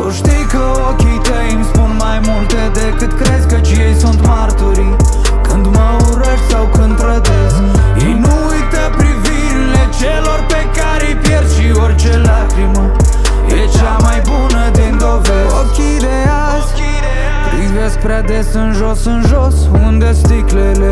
Tu știi că ochii tăi îmi spun mai multe decât crezi Căci ei sunt marturii. Când mă urăști sau când trădezi Ei nu uită privirile celor pe care îi pierd Și orice lacrimă e cea mai bună din dovezi. Ochii de azi Privesc prea des în jos, în jos Unde sticlele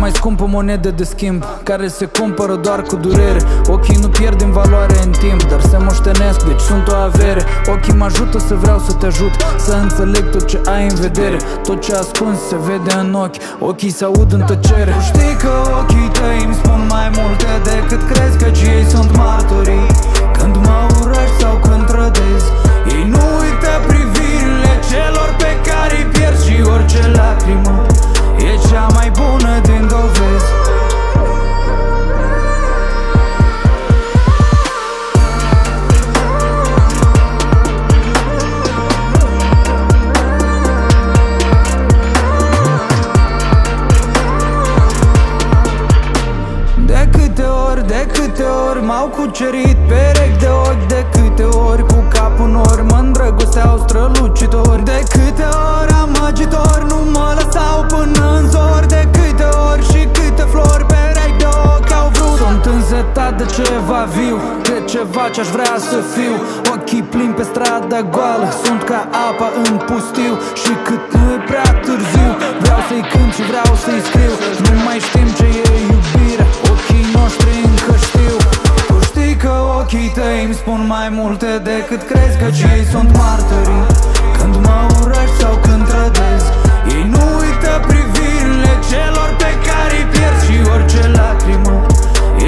mai scumpă monedă de schimb Care se cumpără doar cu durere. Ochii nu pierd în valoare în timp Dar se moștenesc, deci sunt o avere. Ochii mă ajută să vreau să te ajut Să înțeleg tot ce ai în vedere. Tot ce ascuns se vede în ochi Ochii se aud în tăcere. Știi că ochii tăi îmi spun mai multe decât crezi Căci ei sunt martorii m-au cucerit perechi de ochi De câte ori cu capul nori mă îndrăgosteau strălucitori. De câte ori amăgitori nu mă lăsau până în zor. De câte ori și câte flori perechi de ochi au vrut. Sunt înzetat de ceva viu, de ceva ce-aș vrea să fiu. Ochii plini pe strada goală, sunt ca apa în pustiu. Și cât nu e prea târziu, vreau să-i cânt și vreau să-i scriu. Nu mai știm ce Ochii tăi îmi spun mai multe decât crezi Căci ei sunt martării Când mă urăști sau când trădezi Ei nu uită privirile celor pe care îi pierzi Și orice lacrimă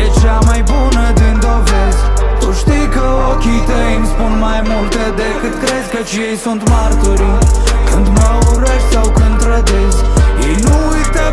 e cea mai bună din dovezi. Tu știi că ochii tăi îmi spun mai multe decât crezi Căci ei sunt martării Când mă urăști sau când trădezi Ei nu uită